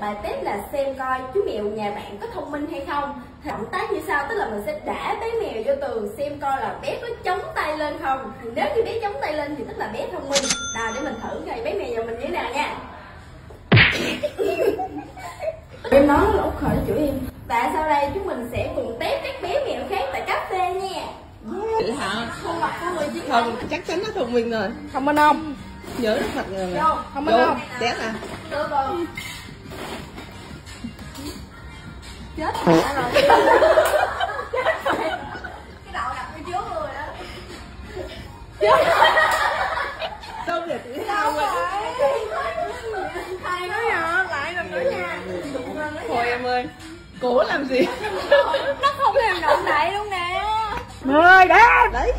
bài test là xem coi chú mèo nhà bạn có thông minh hay không. Thì động tác như sau tức là mình sẽ đả bé mèo vô tường xem coi là bé có chống tay lên không. Nếu như bé chống tay lên thì tức là bé thông minh. Nào để mình thử coi bé mèo nhà mình như thế nào nha. Em nói là út khỏi chửi em. Và sau đây chúng mình sẽ cùng test các bé mèo khác tại cà phê nha. Vậy hả? khuôn mặt của người chiến Không, chắc chắn nó thông minh rồi. Thông minh không? Nhớ nó thật rồi thông minh không? Test à? được rồi chết. Rồi. Chết rồi. Cái đầu đặt bên trước rồi. Đó Đâu để tự hào vậy? Hai nói nha, lại lần nữa nha. Thôi em ơi Cố làm gì? Nó không hề động đậy luôn nè. Mười, đá Đấy